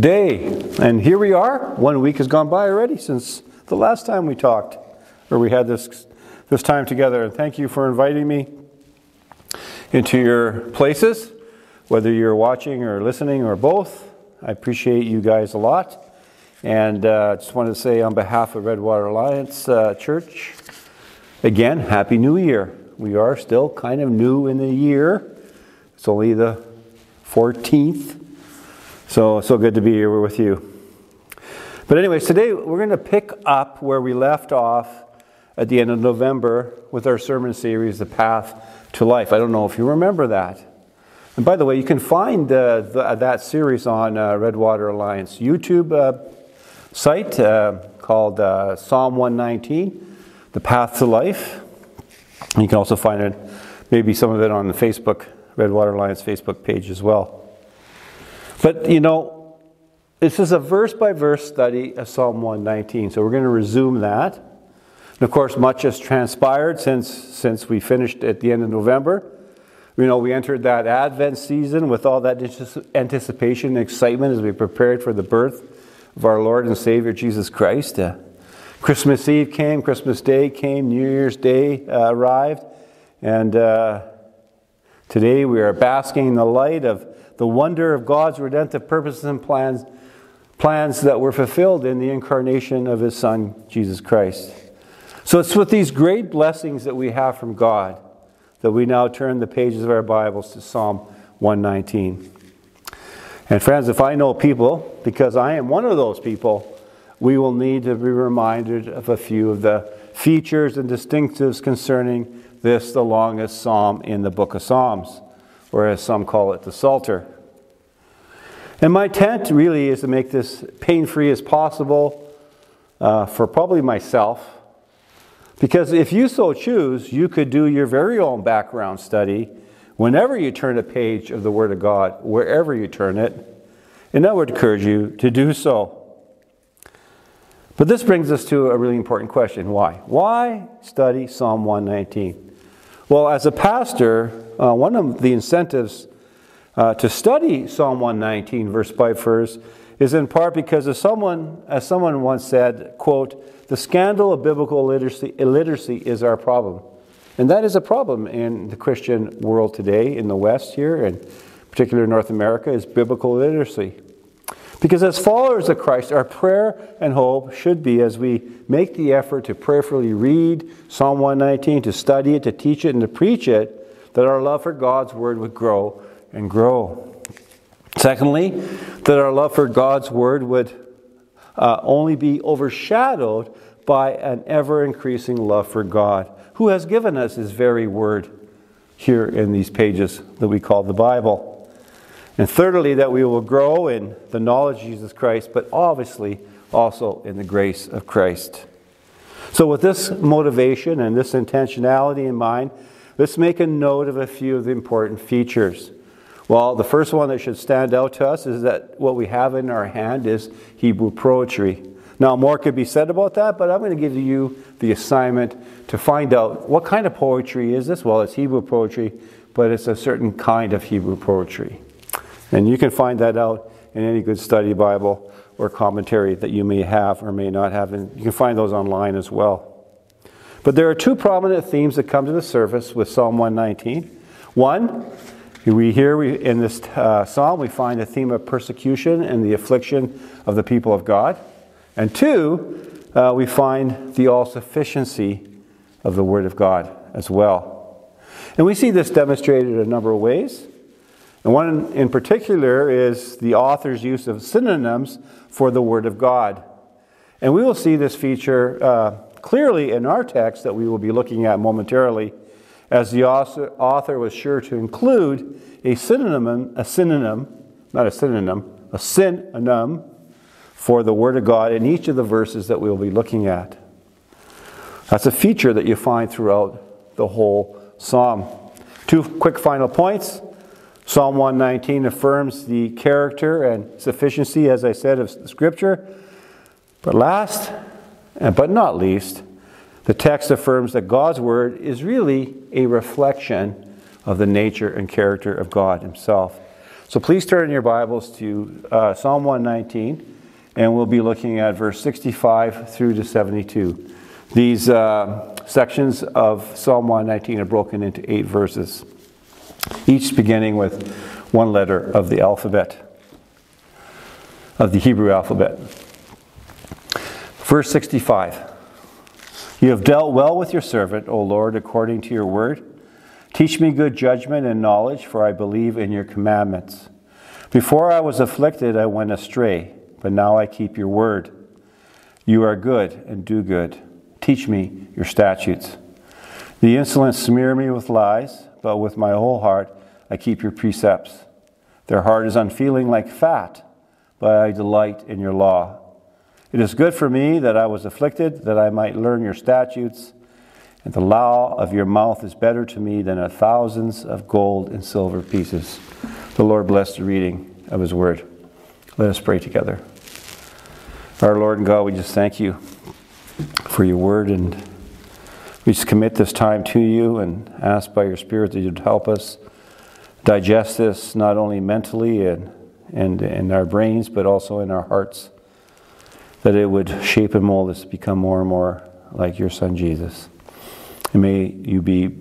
Good day. And here we are. One week has gone by already since the last time we talked, or we had this, this time together. And thank you for inviting me into your places, whether you're watching or listening or both. I appreciate you guys a lot. And I uh, just wanted to say, on behalf of Redwater Alliance uh, Church, again, Happy New Year. We are still kind of new in the year. It's only the 14th so, so good to be here with you. But, anyways, today we're going to pick up where we left off at the end of November with our sermon series, The Path to Life. I don't know if you remember that. And by the way, you can find uh, the, that series on uh, Redwater Alliance YouTube uh, site uh, called uh, Psalm 119, The Path to Life. And you can also find it, maybe some of it on the Facebook, Redwater Alliance Facebook page as well. But you know, this is a verse by verse study of Psalm 119. So we're going to resume that. And of course, much has transpired since, since we finished at the end of November. You know, we entered that Advent season with all that anticipation and excitement as we prepared for the birth of our Lord and Savior Jesus Christ. Uh, Christmas Eve came, Christmas Day came, New Year's Day uh, arrived, and uh, today we are basking in the light of the wonder of God's redemptive purposes and plans, plans that were fulfilled in the incarnation of His Son, Jesus Christ. So it's with these great blessings that we have from God that we now turn the pages of our Bibles to Psalm 119. And friends, if I know people, because I am one of those people, we will need to be reminded of a few of the features and distinctives concerning this, the longest psalm in the book of Psalms or as some call it, the Psalter. And my intent really is to make this pain free as possible uh, for probably myself. Because if you so choose, you could do your very own background study whenever you turn a page of the Word of God, wherever you turn it. And I would encourage you to do so. But this brings us to a really important question why? Why study Psalm 119? Well, as a pastor, uh, one of the incentives uh, to study Psalm 119, verse by verse, is in part because as someone, as someone once said, quote, the scandal of biblical illiteracy, illiteracy is our problem. And that is a problem in the Christian world today, in the West here, and particularly North America, is biblical literacy. Because as followers of Christ, our prayer and hope should be as we make the effort to prayerfully read Psalm 119, to study it, to teach it, and to preach it, that our love for God's Word would grow and grow. Secondly, that our love for God's Word would uh, only be overshadowed by an ever increasing love for God, who has given us His very Word here in these pages that we call the Bible. And thirdly, that we will grow in the knowledge of Jesus Christ, but obviously also in the grace of Christ. So, with this motivation and this intentionality in mind, let's make a note of a few of the important features. Well, the first one that should stand out to us is that what we have in our hand is Hebrew poetry. Now, more could be said about that, but I'm going to give you the assignment to find out what kind of poetry is this? Well, it's Hebrew poetry, but it's a certain kind of Hebrew poetry. And you can find that out in any good study Bible or commentary that you may have or may not have. And you can find those online as well. But there are two prominent themes that come to the surface with Psalm 119. One, we hear we, in this uh, psalm we find a theme of persecution and the affliction of the people of God. And two, uh, we find the all sufficiency of the Word of God as well. And we see this demonstrated a number of ways. And one in particular is the author's use of synonyms for the Word of God. And we will see this feature uh, clearly in our text that we will be looking at momentarily, as the author was sure to include a synonym, a synonym, not a synonym, a synonym for the Word of God in each of the verses that we will be looking at. That's a feature that you find throughout the whole psalm. Two quick final points. Psalm 119 affirms the character and sufficiency, as I said, of Scripture. But last, but not least, the text affirms that God's Word is really a reflection of the nature and character of God Himself. So please turn in your Bibles to uh, Psalm 119, and we'll be looking at verse 65 through to 72. These uh, sections of Psalm 119 are broken into eight verses, each beginning with one letter of the alphabet, of the Hebrew alphabet. Verse 65 You have dealt well with your servant, O Lord, according to your word. Teach me good judgment and knowledge, for I believe in your commandments. Before I was afflicted, I went astray, but now I keep your word. You are good and do good. Teach me your statutes. The insolent smear me with lies, but with my whole heart I keep your precepts. Their heart is unfeeling like fat, but I delight in your law. It is good for me that I was afflicted, that I might learn your statutes. And the law of your mouth is better to me than a thousands of gold and silver pieces. The Lord bless the reading of his word. Let us pray together. Our Lord and God, we just thank you for your word and we just commit this time to you and ask by your Spirit that you'd help us digest this not only mentally and, and in our brains, but also in our hearts. That it would shape and mold us to become more and more like your Son Jesus. And may you be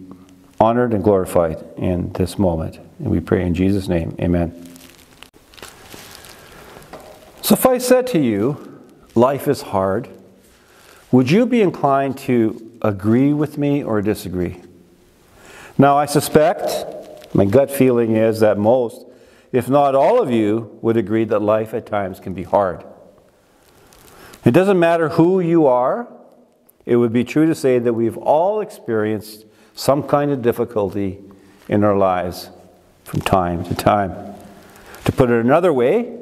honored and glorified in this moment. And we pray in Jesus' name, amen. So if I said to you, life is hard, would you be inclined to agree with me or disagree? Now, I suspect, my gut feeling is that most, if not all of you, would agree that life at times can be hard. It doesn't matter who you are it would be true to say that we've all experienced some kind of difficulty in our lives from time to time. To put it another way,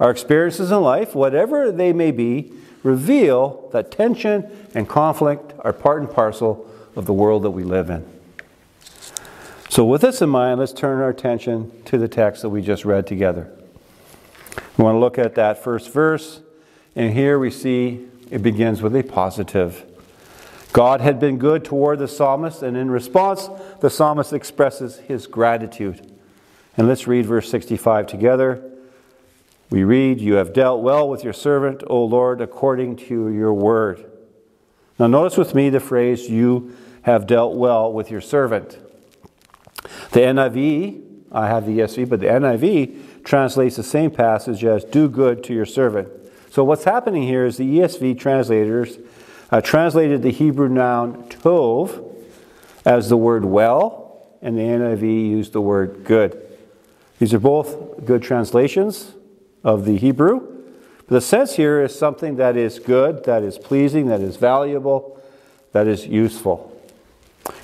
our experiences in life, whatever they may be, reveal that tension and conflict are part and parcel of the world that we live in. So, with this in mind, let's turn our attention to the text that we just read together. We want to look at that first verse, and here we see it begins with a positive. God had been good toward the psalmist, and in response, the psalmist expresses his gratitude. And let's read verse 65 together. We read, You have dealt well with your servant, O Lord, according to your word. Now, notice with me the phrase, You have dealt well with your servant. The NIV, I have the ESV, but the NIV translates the same passage as do good to your servant. So, what's happening here is the ESV translators uh, translated the Hebrew noun tov as the word well, and the NIV used the word good. These are both good translations of the Hebrew. But the sense here is something that is good, that is pleasing, that is valuable, that is useful.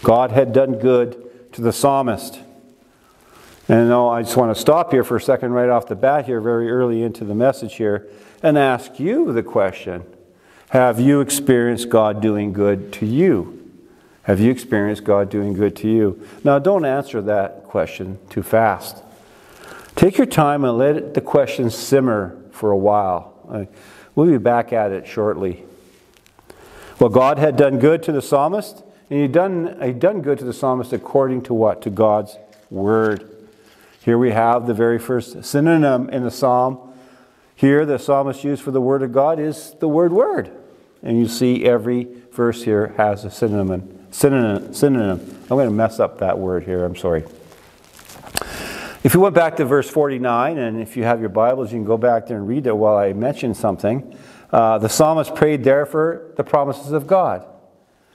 God had done good to the psalmist. And I just want to stop here for a second, right off the bat, here, very early into the message here, and ask you the question have you experienced God doing good to you? Have you experienced God doing good to you? Now, don't answer that question too fast. Take your time and let the question simmer for a while. We'll be back at it shortly. Well, God had done good to the psalmist, and he'd done, he'd done good to the psalmist according to what? To God's word. Here we have the very first synonym in the psalm. Here, the psalmist used for the word of God is the word word. And you see every verse here has a synonym. Synonym. synonym. I'm going to mess up that word here. I'm sorry. If you went back to verse 49, and if you have your Bibles, you can go back there and read it while I mention something. Uh, the psalmist prayed there for the promises of God.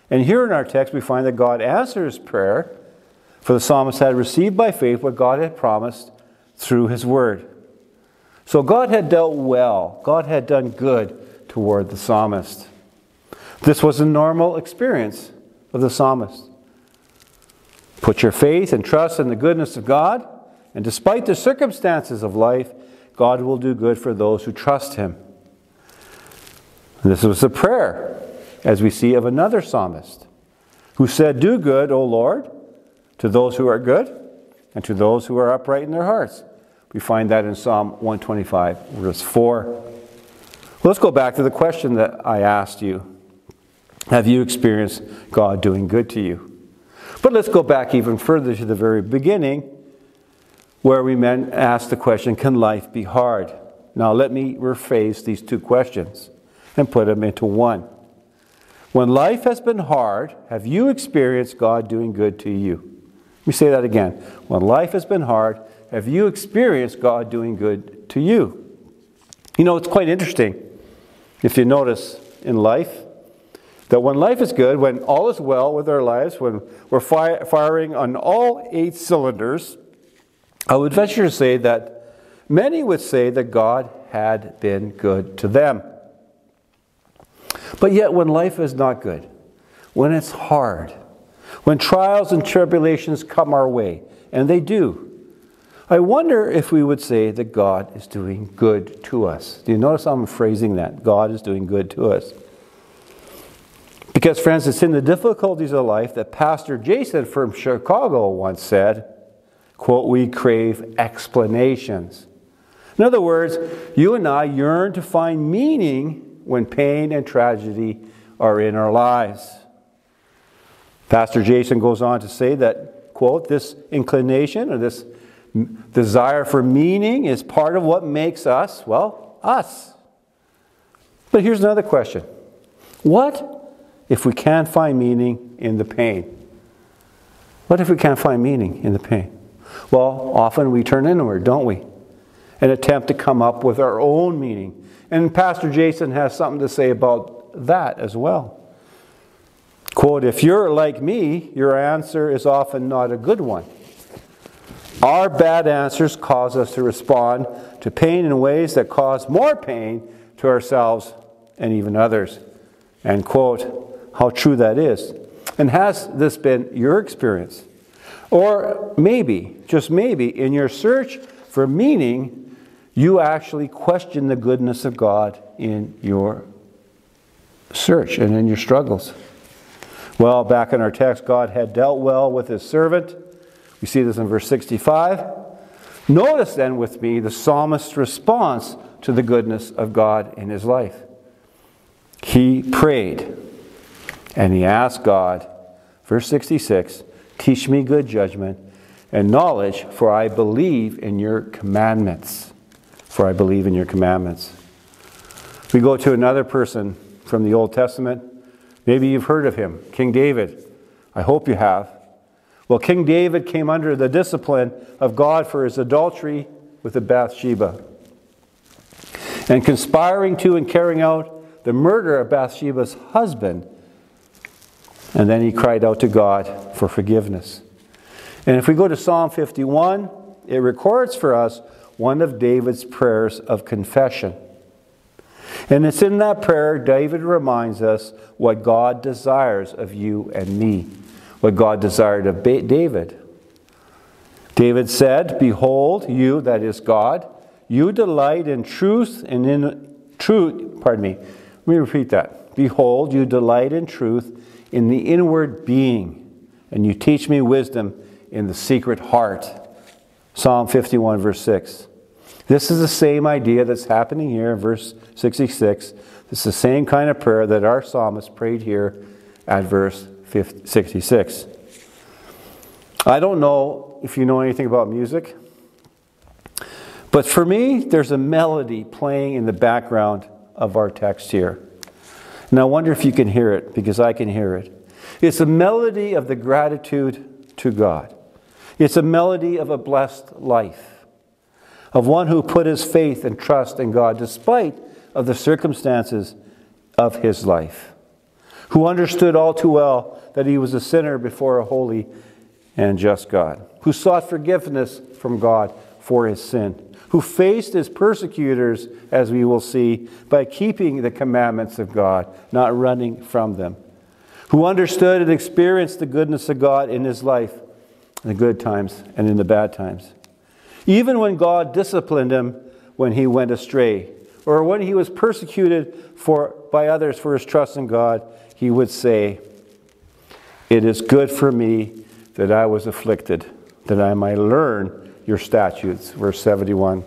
And here in our text, we find that God answers prayer, for the psalmist had received by faith what God had promised through his word. So God had dealt well, God had done good toward the psalmist. This was a normal experience of the psalmist. Put your faith and trust in the goodness of God, and despite the circumstances of life, God will do good for those who trust Him. This was a prayer, as we see of another psalmist, who said, Do good, O Lord, to those who are good, and to those who are upright in their hearts. We find that in Psalm 125, verse 4. Let's go back to the question that I asked you have you experienced God doing good to you? But let's go back even further to the very beginning. where we men ask the question Can life be hard? Now, let me rephrase these two questions and put them into one. When life has been hard, have you experienced God doing good to you? Let me say that again. When life has been hard, have you experienced God doing good to you? You know, it's quite interesting if you notice in life that when life is good, when all is well with our lives, when we're fi- firing on all eight cylinders, I would venture to say that many would say that God had been good to them. But yet, when life is not good, when it's hard, when trials and tribulations come our way, and they do, I wonder if we would say that God is doing good to us. Do you notice how I'm phrasing that? God is doing good to us. Because, friends, it's in the difficulties of life that Pastor Jason from Chicago once said, quote, we crave explanations. In other words, you and I yearn to find meaning when pain and tragedy are in our lives. Pastor Jason goes on to say that, quote, this inclination or this desire for meaning is part of what makes us, well, us. But here's another question What if we can't find meaning in the pain? What if we can't find meaning in the pain? Well, often we turn inward, don't we? And attempt to come up with our own meaning. And Pastor Jason has something to say about that as well. Quote, if you're like me, your answer is often not a good one. Our bad answers cause us to respond to pain in ways that cause more pain to ourselves and even others. And quote, how true that is. And has this been your experience? Or maybe, just maybe, in your search for meaning, you actually question the goodness of God in your search and in your struggles. Well, back in our text, God had dealt well with his servant we see this in verse 65. Notice then with me the psalmist's response to the goodness of God in his life. He prayed and he asked God, verse 66, teach me good judgment and knowledge, for I believe in your commandments. For I believe in your commandments. We go to another person from the Old Testament. Maybe you've heard of him, King David. I hope you have. Well, King David came under the discipline of God for his adultery with the Bathsheba. And conspiring to and carrying out the murder of Bathsheba's husband. And then he cried out to God for forgiveness. And if we go to Psalm 51, it records for us one of David's prayers of confession. And it's in that prayer David reminds us what God desires of you and me what God desired of David. David said, Behold, you, that is God, you delight in truth and in truth, pardon me, let me repeat that. Behold, you delight in truth in the inward being, and you teach me wisdom in the secret heart. Psalm 51, verse 6. This is the same idea that's happening here in verse 66. It's the same kind of prayer that our psalmist prayed here at verse 66. I don't know if you know anything about music, but for me, there's a melody playing in the background of our text here. And I wonder if you can hear it, because I can hear it. It's a melody of the gratitude to God. It's a melody of a blessed life, of one who put his faith and trust in God despite of the circumstances of his life, who understood all too well that he was a sinner before a holy and just God, who sought forgiveness from God for his sin, who faced his persecutors, as we will see, by keeping the commandments of God, not running from them, who understood and experienced the goodness of God in his life, in the good times and in the bad times. Even when God disciplined him when he went astray, or when he was persecuted for, by others for his trust in God, he would say, it is good for me that I was afflicted, that I might learn your statutes. Verse 71.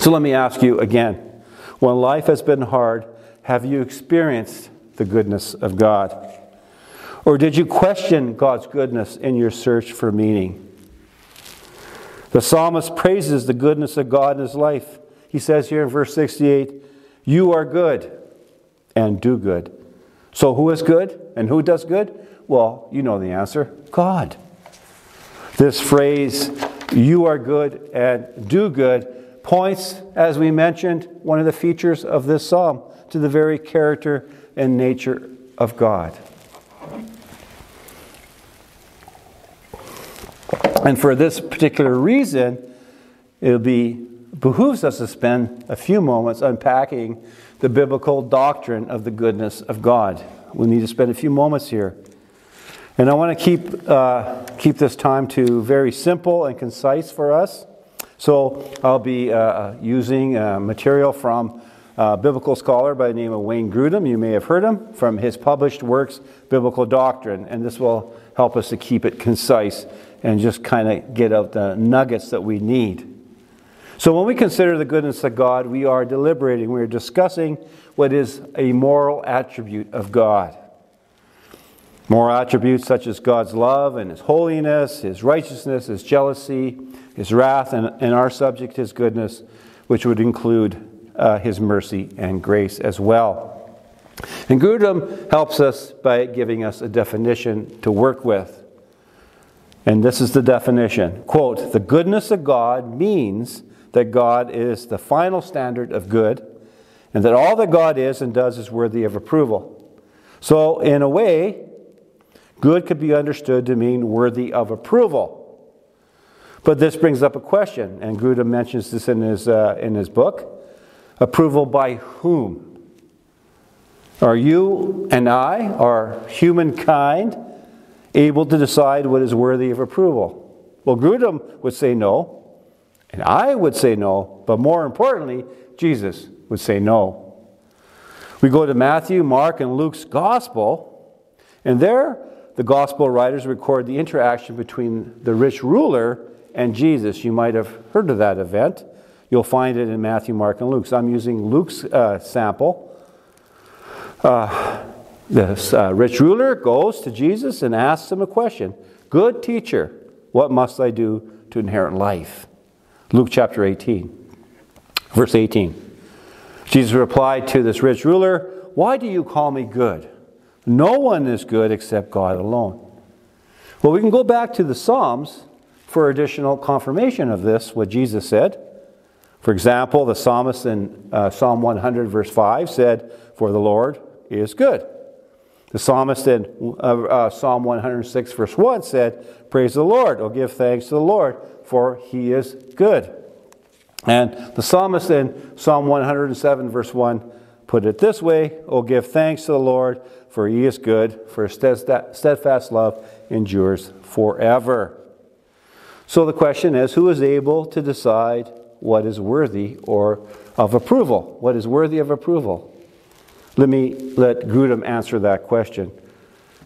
So let me ask you again when life has been hard, have you experienced the goodness of God? Or did you question God's goodness in your search for meaning? The psalmist praises the goodness of God in his life. He says here in verse 68, You are good and do good. So, who is good and who does good? Well, you know the answer God. This phrase, you are good and do good, points, as we mentioned, one of the features of this psalm to the very character and nature of God. And for this particular reason, it'll be behooves us to spend a few moments unpacking the biblical doctrine of the goodness of God. We need to spend a few moments here. And I want to keep, uh, keep this time to very simple and concise for us. So I'll be uh, using uh, material from a biblical scholar by the name of Wayne Grudem. You may have heard him from his published works, Biblical Doctrine. And this will help us to keep it concise and just kind of get out the nuggets that we need. So when we consider the goodness of God, we are deliberating, we are discussing what is a moral attribute of God. Moral attributes such as God's love and His holiness, His righteousness, His jealousy, His wrath, and, and our subject, His goodness, which would include uh, His mercy and grace as well. And Grudem helps us by giving us a definition to work with. And this is the definition quote, the goodness of God means that God is the final standard of good, and that all that God is and does is worthy of approval. So, in a way, Good could be understood to mean worthy of approval. But this brings up a question, and Grudem mentions this in his, uh, in his book. Approval by whom? Are you and I, are humankind, able to decide what is worthy of approval? Well, Grudem would say no, and I would say no, but more importantly, Jesus would say no. We go to Matthew, Mark, and Luke's gospel, and there the gospel writers record the interaction between the rich ruler and Jesus. You might have heard of that event. You'll find it in Matthew, Mark, and Luke. So I'm using Luke's uh, sample. Uh, this uh, rich ruler goes to Jesus and asks him a question Good teacher, what must I do to inherit life? Luke chapter 18, verse 18. Jesus replied to this rich ruler, Why do you call me good? No one is good except God alone. Well, we can go back to the Psalms for additional confirmation of this, what Jesus said. For example, the psalmist in uh, Psalm 100, verse 5 said, For the Lord is good. The psalmist in uh, uh, Psalm 106, verse 1 said, Praise the Lord, or give thanks to the Lord, for he is good. And the psalmist in Psalm 107, verse 1 put it this way, Oh, give thanks to the Lord, for he is good, for steadfast love endures forever. So the question is who is able to decide what is worthy or of approval? What is worthy of approval? Let me let Grudem answer that question.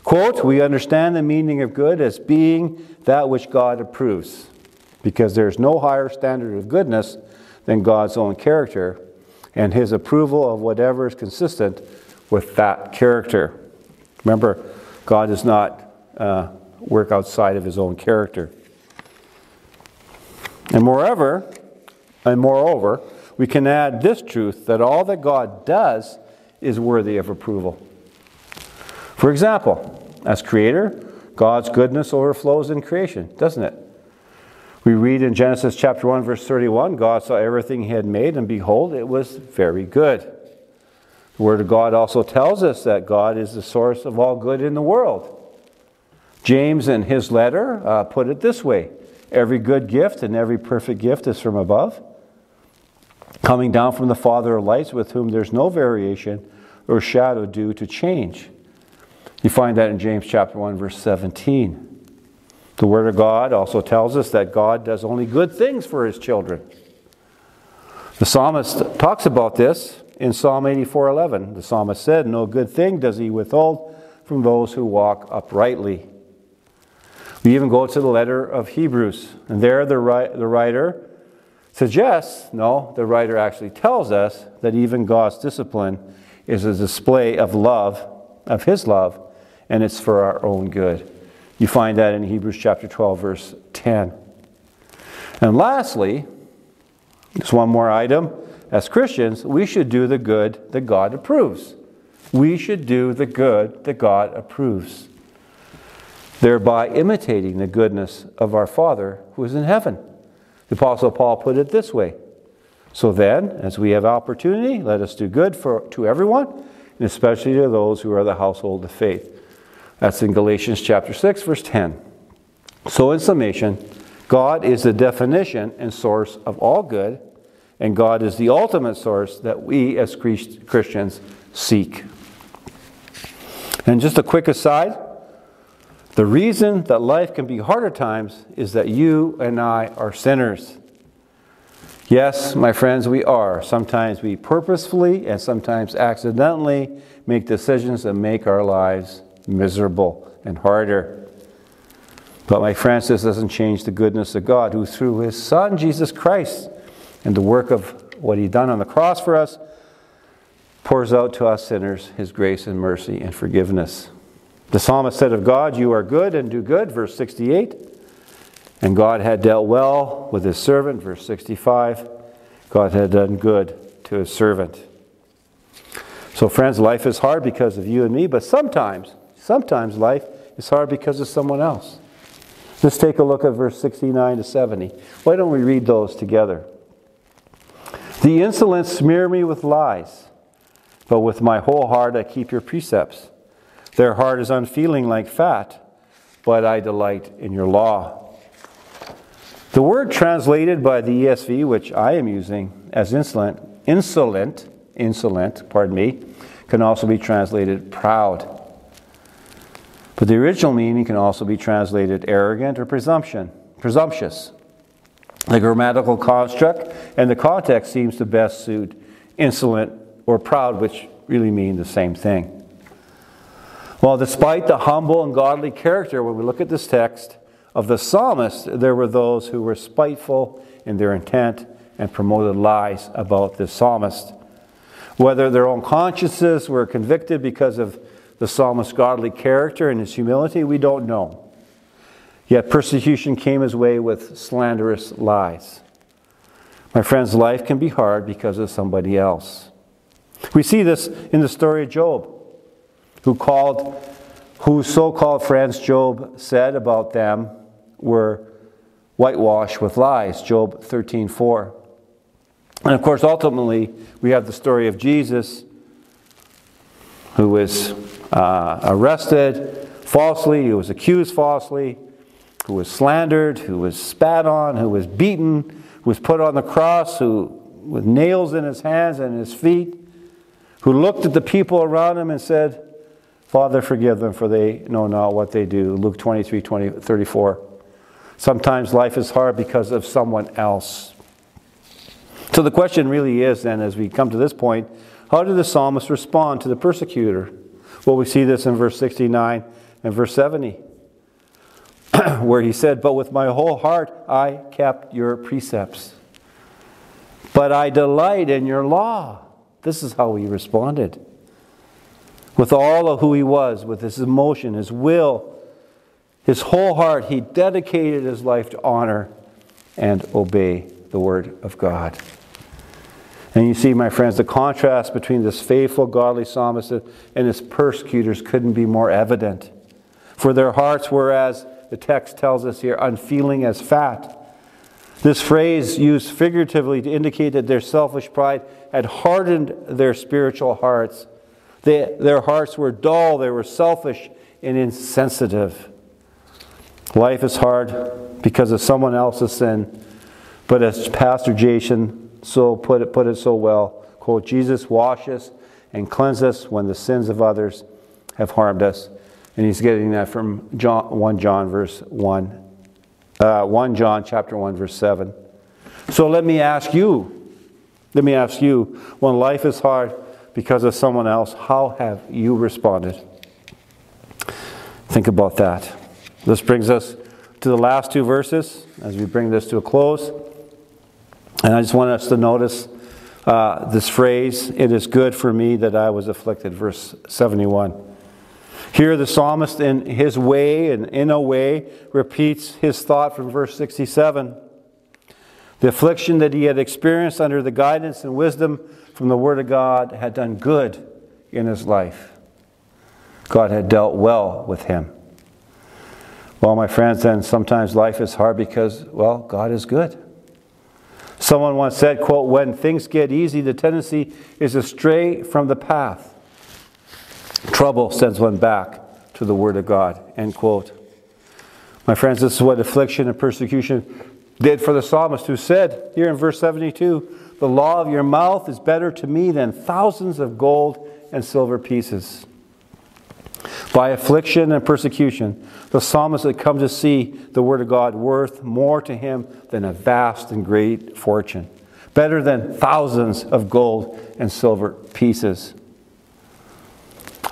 Quote, we understand the meaning of good as being that which God approves, because there is no higher standard of goodness than God's own character, and his approval of whatever is consistent with that character. Remember, God does not uh, work outside of his own character. And moreover, and moreover, we can add this truth that all that God does is worthy of approval. For example, as creator, God's goodness overflows in creation, doesn't it? We read in Genesis chapter 1 verse 31, God saw everything he had made and behold it was very good. The Word of God also tells us that God is the source of all good in the world. James, in his letter, uh, put it this way Every good gift and every perfect gift is from above, coming down from the Father of lights, with whom there's no variation or shadow due to change. You find that in James chapter 1, verse 17. The Word of God also tells us that God does only good things for his children. The psalmist talks about this in Psalm 84:11. The psalmist said, "No good thing does he withhold from those who walk uprightly." We even go to the letter of Hebrews, and there the, the writer suggests, no, the writer actually tells us that even God's discipline is a display of love, of his love, and it's for our own good. You find that in Hebrews chapter 12, verse 10. And lastly, just one more item. As Christians, we should do the good that God approves. We should do the good that God approves, thereby imitating the goodness of our Father who is in heaven. The Apostle Paul put it this way So then, as we have opportunity, let us do good for, to everyone, and especially to those who are the household of faith. That's in Galatians chapter 6, verse 10. So, in summation, God is the definition and source of all good, and God is the ultimate source that we as Christians seek. And just a quick aside the reason that life can be hard at times is that you and I are sinners. Yes, my friends, we are. Sometimes we purposefully and sometimes accidentally make decisions that make our lives miserable and harder. But my friends, this doesn't change the goodness of God, who through his Son, Jesus Christ, and the work of what he done on the cross for us, pours out to us sinners his grace and mercy and forgiveness. The psalmist said of God, You are good and do good, verse 68. And God had dealt well with his servant, verse 65. God had done good to his servant. So, friends, life is hard because of you and me, but sometimes, sometimes life is hard because of someone else. Let's take a look at verse 69 to 70. Why don't we read those together? The insolent smear me with lies but with my whole heart I keep your precepts. Their heart is unfeeling like fat, but I delight in your law. The word translated by the ESV, which I am using as insolent, insolent, insolent, pardon me, can also be translated proud. But the original meaning can also be translated arrogant or presumption, presumptuous. The grammatical construct and the context seems to best suit insolent or proud, which really mean the same thing. Well, despite the humble and godly character, when we look at this text of the psalmist, there were those who were spiteful in their intent and promoted lies about the psalmist. Whether their own consciences were convicted because of the psalmist's godly character and his humility, we don't know. Yet persecution came his way with slanderous lies. My friends, life can be hard because of somebody else. We see this in the story of Job, who called, whose so-called friends Job said about them were whitewashed with lies. Job 13:4. And of course, ultimately, we have the story of Jesus, who was uh, arrested falsely, who was accused falsely, who was slandered, who was spat on, who was beaten, who was put on the cross, who with nails in his hands and his feet who looked at the people around him and said, Father, forgive them, for they know not what they do. Luke 23 20, 34. Sometimes life is hard because of someone else. So the question really is then, as we come to this point, how did the psalmist respond to the persecutor? Well, we see this in verse 69 and verse 70, where he said, But with my whole heart I kept your precepts, but I delight in your law. This is how he responded. With all of who he was, with his emotion, his will, his whole heart, he dedicated his life to honor and obey the word of God. And you see, my friends, the contrast between this faithful, godly psalmist and his persecutors couldn't be more evident. For their hearts were, as the text tells us here, unfeeling as fat. This phrase used figuratively to indicate that their selfish pride had hardened their spiritual hearts. They, their hearts were dull, they were selfish and insensitive. Life is hard because of someone else's sin. But as Pastor Jason so put it, put it so well, quote, Jesus washes and cleanses us when the sins of others have harmed us. And he's getting that from John, 1 John verse 1 uh, 1 John chapter 1 verse 7. So let me ask you, let me ask you, when life is hard because of someone else, how have you responded? Think about that. This brings us to the last two verses as we bring this to a close. And I just want us to notice uh, this phrase, it is good for me that I was afflicted, verse 71. Here, the psalmist, in his way and in a way, repeats his thought from verse 67. The affliction that he had experienced under the guidance and wisdom from the Word of God had done good in his life. God had dealt well with him. Well, my friends, then sometimes life is hard because, well, God is good. Someone once said, quote, when things get easy, the tendency is to stray from the path. Trouble sends one back to the Word of God, end quote. My friends, this is what affliction and persecution did for the psalmist who said here in verse 72 The law of your mouth is better to me than thousands of gold and silver pieces. By affliction and persecution, the psalmist had come to see the Word of God worth more to him than a vast and great fortune, better than thousands of gold and silver pieces.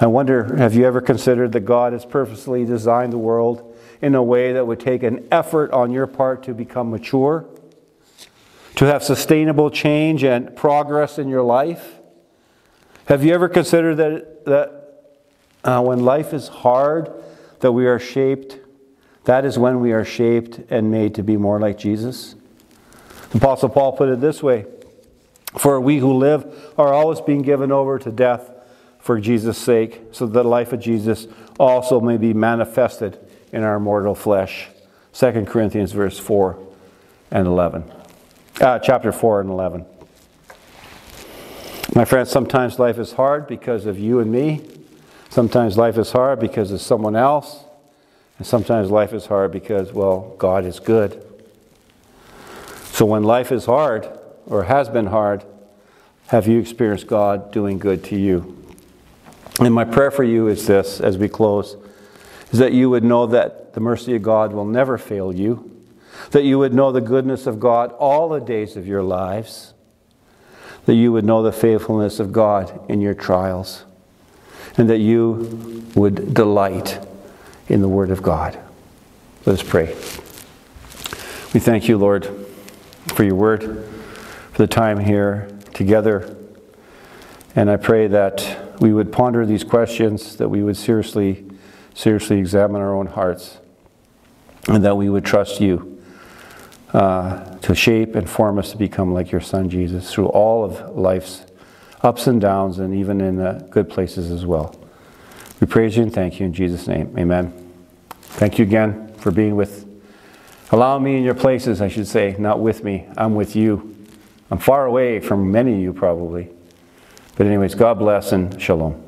I wonder have you ever considered that God has purposely designed the world in a way that would take an effort on your part to become mature, to have sustainable change and progress in your life? Have you ever considered that, that uh, when life is hard, that we are shaped, that is when we are shaped and made to be more like Jesus? The Apostle Paul put it this way For we who live are always being given over to death for Jesus' sake, so that the life of Jesus also may be manifested in our mortal flesh. 2 Corinthians verse 4 and 11. Uh, chapter 4 and 11. My friends, sometimes life is hard because of you and me. Sometimes life is hard because of someone else. And sometimes life is hard because, well, God is good. So when life is hard, or has been hard, have you experienced God doing good to you? And my prayer for you is this as we close is that you would know that the mercy of God will never fail you, that you would know the goodness of God all the days of your lives, that you would know the faithfulness of God in your trials, and that you would delight in the Word of God. Let us pray. We thank you, Lord, for your Word, for the time here together. And I pray that we would ponder these questions, that we would seriously seriously examine our own hearts and that we would trust you uh, to shape and form us to become like your son Jesus through all of life's ups and downs and even in the good places as well. We praise you and thank you in Jesus' name. Amen. Thank you again for being with, allow me in your places, I should say, not with me. I'm with you. I'm far away from many of you probably. But, anyways, God bless and shalom.